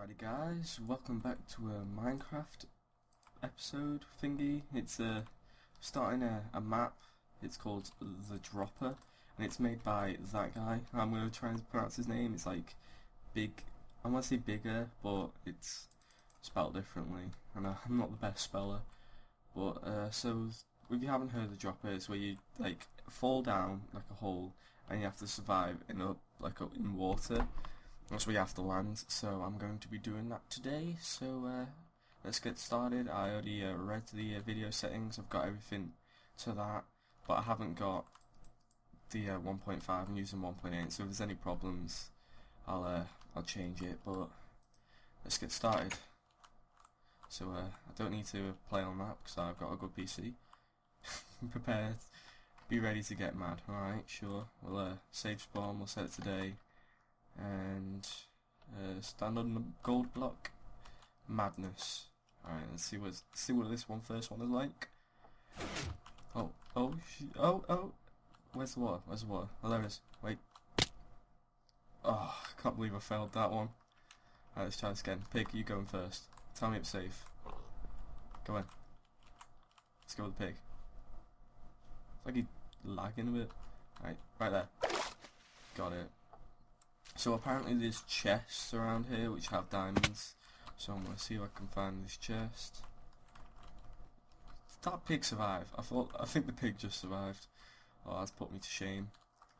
Alrighty guys, welcome back to a Minecraft episode thingy. It's uh, starting a, a map, it's called The Dropper, and it's made by that guy. I'm going to try and pronounce his name, it's like big, I want to say bigger, but it's spelled differently, and I'm not the best speller. But, uh, so, if you haven't heard The Dropper, it's where you, like, fall down like a hole, and you have to survive in a, like, a, in water. Where you have to land, so I'm going to be doing that today, so uh, let's get started. I already uh, read the uh, video settings, I've got everything to that, but I haven't got the uh, 1.5, I'm using 1.8, so if there's any problems, I'll, uh, I'll change it, but let's get started. So uh, I don't need to play on that, because I've got a good PC. Prepared, be ready to get mad, alright, sure. We'll save spawn, we'll set it today and stand on the gold block. Madness. Alright, let's see what see what this one first one is like. Oh, oh, oh, oh. Where's the water? Where's the water? Oh, there it is. Wait. Oh, I can't believe I failed that one. Alright, let's try this again. Pig, you going first. Tell me it's safe. Go in. Let's go with the pig. It's like he's lagging a bit. Right, right there. Got it. So apparently there's chests around here which have diamonds. So I'm gonna see if I can find this chest. Did that pig survive? I thought I think the pig just survived. Oh that's put me to shame.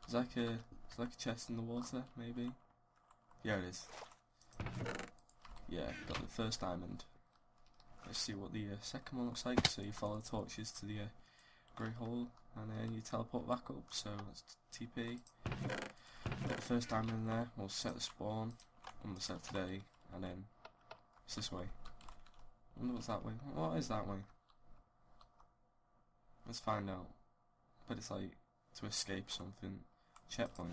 Is like a is like a chest in the water, maybe? Yeah it is. Yeah, got the first diamond. Let's see what the uh, second one looks like. So you follow the torches to the uh, grey hole and then you teleport back up. So let's TP. First diamond in there, we'll set the spawn on the set today, and then it's this way. I wonder what's that way. What is that way? Let's find out. But it's like to escape something. Checkpoint.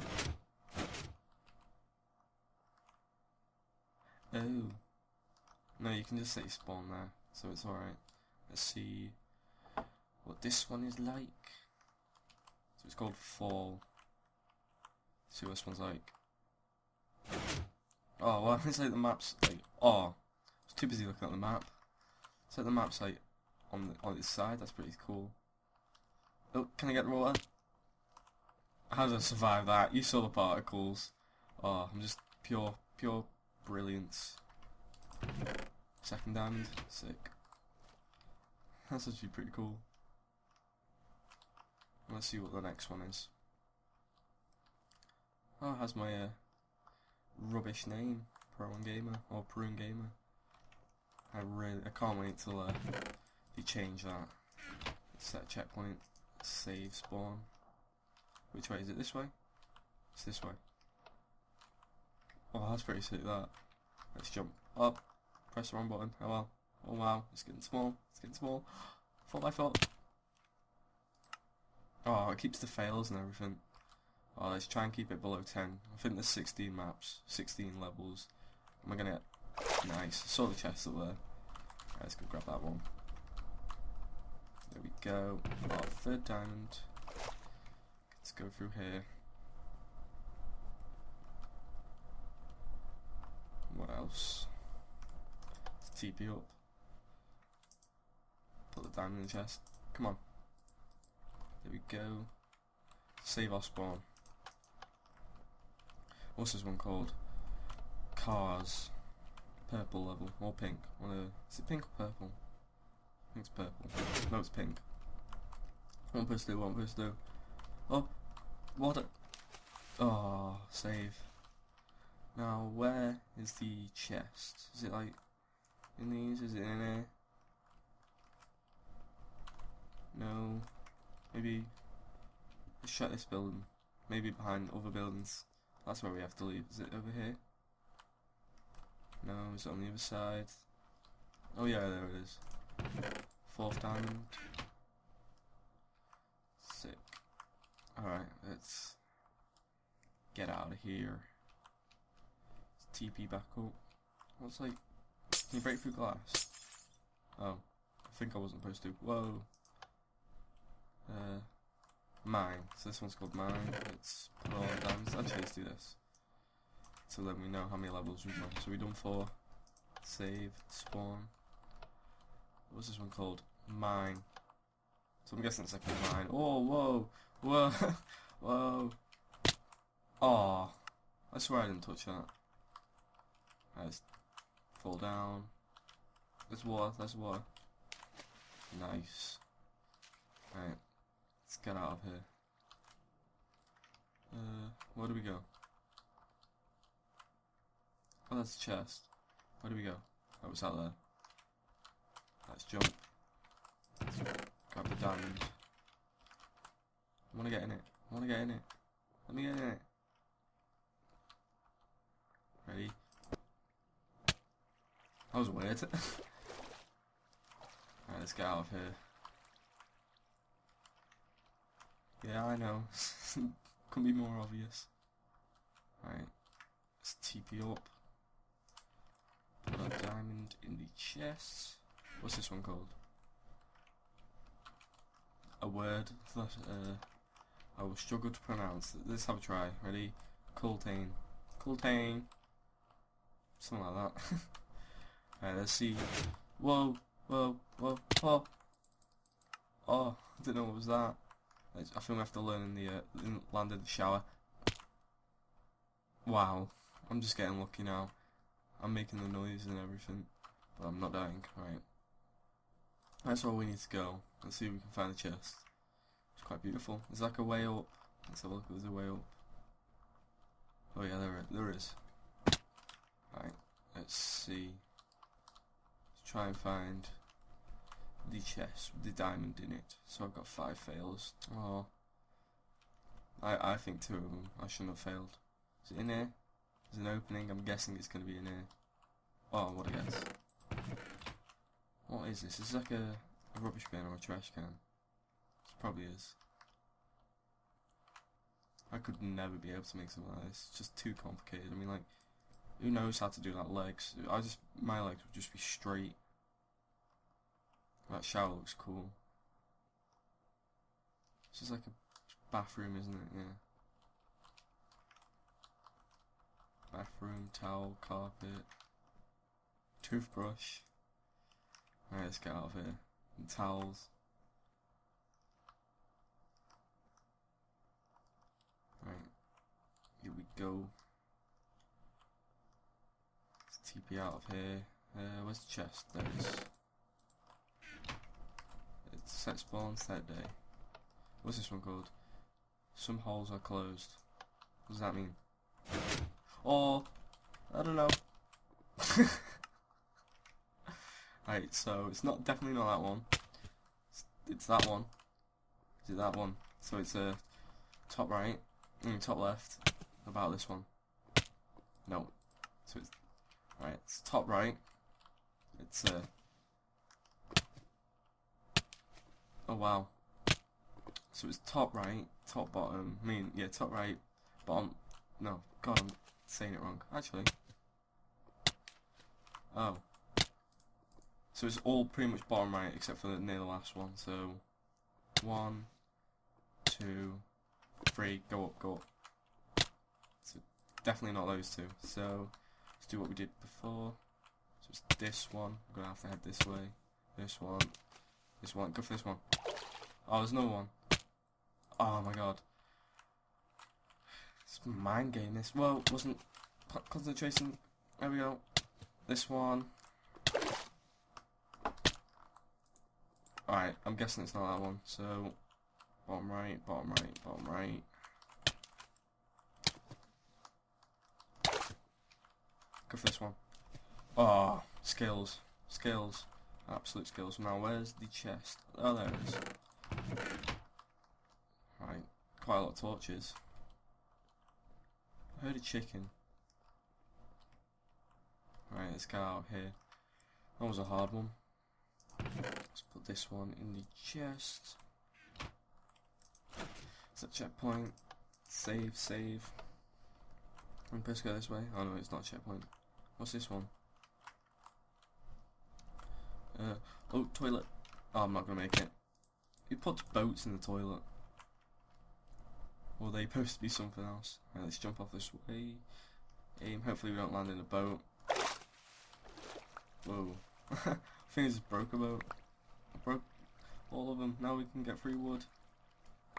Oh. No, you can just say spawn there, so it's alright. Let's see what this one is like. So it's called Fall. See what this one's like. Oh, well, it's like the map's like, oh, I was too busy looking at the map. It's like the map's like on the, on its side, that's pretty cool. Oh, can I get the roller? How did I survive that? You saw the particles. Oh, I'm just pure, pure brilliance. Second diamond, sick. That's actually pretty cool. Let's see what the next one is. Oh, it has my uh, rubbish name, Pro Gamer or Prune Gamer. I really, I can't wait till uh, you change that. Set checkpoint, save spawn. Which way is it? This way? It's this way. Oh, that's pretty sick. That. Let's jump up. Press the wrong button. Oh well. Oh wow, it's getting small. It's getting small. Foot by foot. Oh, it keeps the fails and everything. Oh, let's try and keep it below 10. I think there's 16 maps, 16 levels. Am I gonna. Nice. Saw the chest up there. Right, let's go grab that one. There we go. Oh, third diamond. Let's go through here. What else? Let's TP up. Put the diamond in the chest. Come on. There we go. Save our spawn. What's this one called? Cars. Purple level. Or pink. One of, is it pink or purple? I think it's purple. No, it's pink. One push do, one push do. Oh! Water! Oh, ah, save. Now, where is the chest? Is it like in these? Is it in there? No. Maybe shut this building. Maybe behind other buildings. That's where we have to leave. Is it over here? No, is it on the other side? Oh yeah, there it is. Fourth diamond. Sick. Alright, let's get out of here. Let's TP back up. What's like... Can you break through glass? Oh. I think I wasn't supposed to. Whoa. Mine. So this one's called mine. Let's put all our. Actually, let's do this. So then we know how many levels we've done. So we've done four. Save. Spawn. What's this one called? Mine. So I'm guessing it's like a mine. Oh, whoa, whoa, whoa. Oh, I swear I didn't touch that. I just fall down. There's water, there's water. Nice. Get out of here. Uh, where do we go? Oh, that's a chest. Where do we go? Oh, it's out there. Let's jump. Let's grab the diamond. I wanna get in it. I wanna get in it. Let me get in it. Ready? That was weird. Alright, let's get out of here. Yeah, I know. Couldn't be more obvious. Alright, let's TP up. Put a diamond in the chest. What's this one called? A word that uh, I will struggle to pronounce. Let's have a try. Ready? Coltane. Coltane. Something like that. Alright, let's see. Whoa, whoa, whoa, oh. Oh, I didn't know what was that. I think we have to learn in the uh, in, land of the shower. Wow, I'm just getting lucky now. I'm making the noise and everything, but I'm not dying. Right. That's where we need to go. Let's see if we can find the chest. It's quite beautiful. There's like a way up. Let's have a look. There's a way up. Oh yeah, there there is. Right. Let's see. Let's try and find the chest with the diamond in it. So I've got five fails. Oh. I I think two of them. I shouldn't have failed. Is it in here? There's an opening. I'm guessing it's going to be in here. Oh, what a guess. What is this? Is this like a, a rubbish bin or a trash can? This probably is. I could never be able to make something like this. It's just too complicated. I mean, like, who knows how to do like legs? I just my legs would just be straight. That shower looks cool. This is like a bathroom, isn't it? Yeah. Bathroom, towel, carpet, toothbrush. Alright, let's get out of here. And towels. Right. Here we go. Let's TP out of here. Uh, where's the chest? There. Set spawn, set day. What's this one called? Some holes are closed. What does that mean? Or, I don't know. right, so it's not definitely not that one. It's, it's that one. Is it that one? So it's a uh, top right, mm, top left. About this one. No. So it's right. It's top right. It's uh. Oh wow. So it's top right, top bottom. I mean, yeah, top right, bottom. No, God, I'm saying it wrong. Actually. Oh. So it's all pretty much bottom right except for the, near the last one. So, one, two, three, go up, go up. So definitely not those two. So let's do what we did before. So it's this one. I'm gonna have to head this way. This one. This one. Go for this one. Oh, there's another one. Oh my god. It's mind game this. Well, wasn't concentration. There we go. This one. Alright, I'm guessing it's not that one. So, bottom right, bottom right, bottom right. Go for this one. Oh, skills. Skills. Absolute skills. Now, where's the chest? Oh, there it is. Right, quite a lot of torches. I heard a chicken. Right, let's get out here. That was a hard one. Let's put this one in the chest. It's a checkpoint. Save, save. I'm supposed to go this way. Oh no, it's not a checkpoint. What's this one? Uh, oh, toilet. Oh, I'm not gonna make it. Who puts boats in the toilet? Or they supposed to be something else? Right, let's jump off this way. Aim. Hopefully we don't land in a boat. Whoa. I think I just broke a boat. I broke all of them. Now we can get free wood.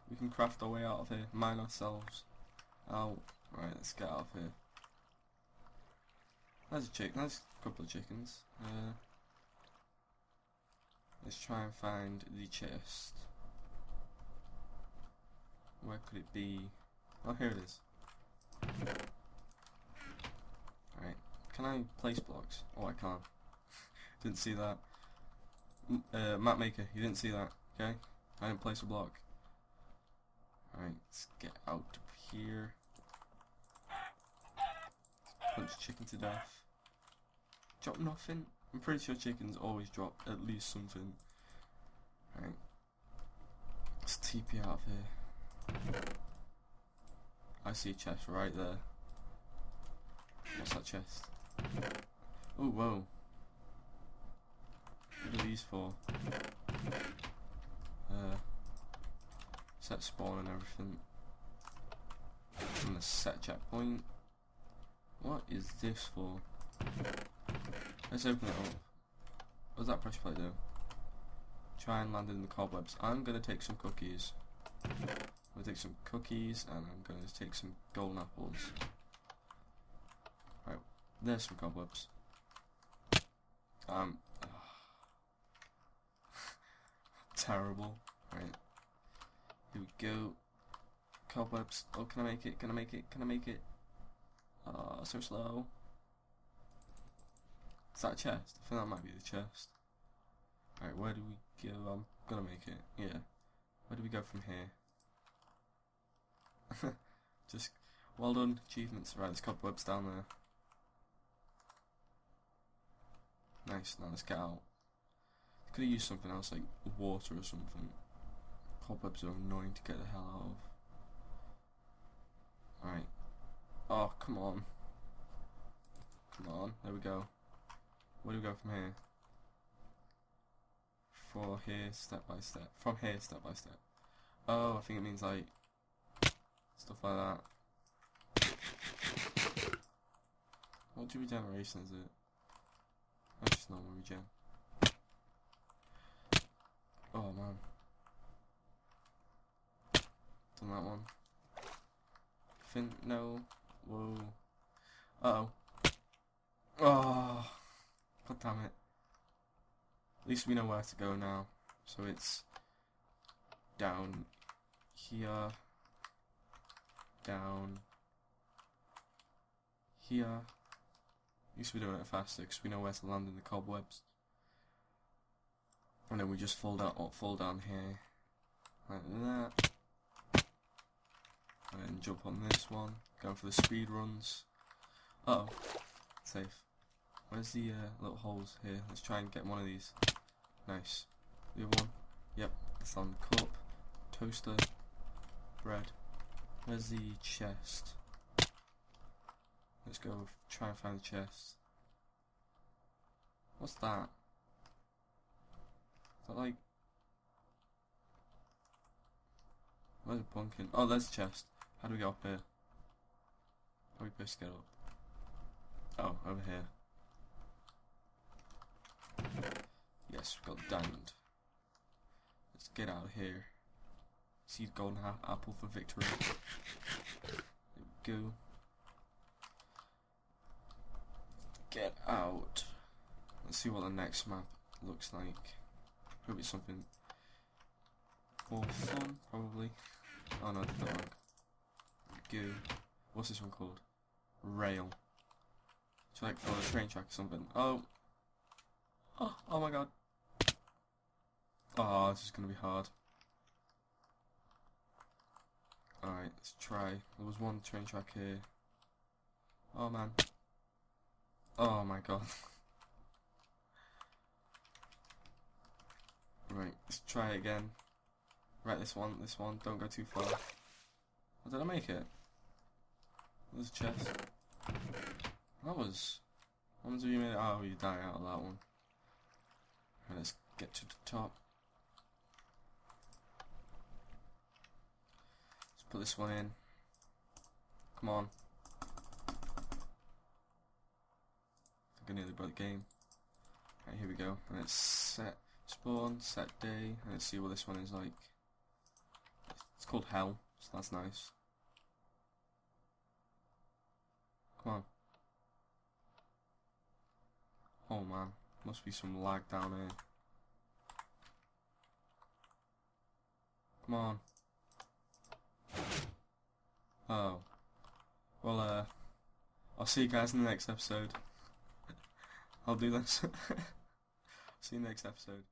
We can craft our way out of here. Mine ourselves. Out. Right, let's get out of here. There's a chicken. There's a couple of chickens. Uh, let's try and find the chest. Where could it be? Oh, here it is. Alright. Can I place blocks? Oh, I can't. didn't see that. Uh, map maker, you didn't see that. Okay? I didn't place a block. Alright, let's get out of here. Punch chicken to death. Drop nothing? I'm pretty sure chickens always drop at least something. Right. Let's TP out of here. I see a chest right there. What's that chest? Oh, whoa. What are these for? Uh, set spawn and everything. And the set checkpoint. What is this for? Let's open it up. What does that pressure plate do? Try and land in the cobwebs. I'm gonna take some cookies. I'm gonna take some cookies and I'm gonna take some golden apples. Right, there's some cobwebs. Um, terrible. Right, here we go. Cobwebs. Oh, can I make it? Can I make it? Can I make it? Ah, so slow. Is that a chest? I think that might be the chest. Alright, where do we go? I'm gonna make it. Yeah. Where do we go from here? Just, well done, achievements. Right, there's cobwebs down there. Nice, now let's get out. Could have used something else, like water or something. Cobwebs are annoying to get the hell out of. Alright. Oh, come on. Come on, there we go. Where do we go from here? For here, step by step. From here, step by step. Oh, I think it means like stuff like that. What do regeneration is it? That's just normal regen. Oh man. Done that one. Fin no. Whoa. Uh oh. Oh. God damn it. At least we know where to go now. So it's down here, down here. Used to be doing it faster because we know where to land in the cobwebs. And then we just fall down, or fall down here, like that. And jump on this one, going for the speed runs. Uh oh, safe. Where's the uh, little holes here? Let's try and get one of these. Nice. The other one? Yep, it's on the cup, toaster, bread. Where's the chest? Let's go try and find the chest. What's that? Is that like... Where's the pumpkin? Oh, there's the chest. How do we get up here? How are we supposed to get up? Oh, over here. Yes, we got diamond. Let's get out of here. Seed golden apple for victory. There we go. Get out. Let's see what the next map looks like. Hope it's something more fun, probably. Oh no, the dog. Go. What's this one called? Rail. It's like a train track or something. Oh, Oh, oh my god. Oh, this is gonna be hard. Alright, let's try. There was one train track here. Oh man. Oh my god. right, let's try again. Right, this one, this one. Don't go too far. Oh, did I make it? There's a chest. That was... What happens if you made it? Oh, you die out of that one. Right, let's get to the top. Put this one in. Come on. I think I nearly broke the game. Okay, here we go. And it's set spawn, set day, and let's see what this one is like. It's called Hell, so that's nice. Come on. Oh man, must be some lag down here. Come on. Oh. Well, uh, I'll see you guys in the next episode. I'll do this. see you next episode.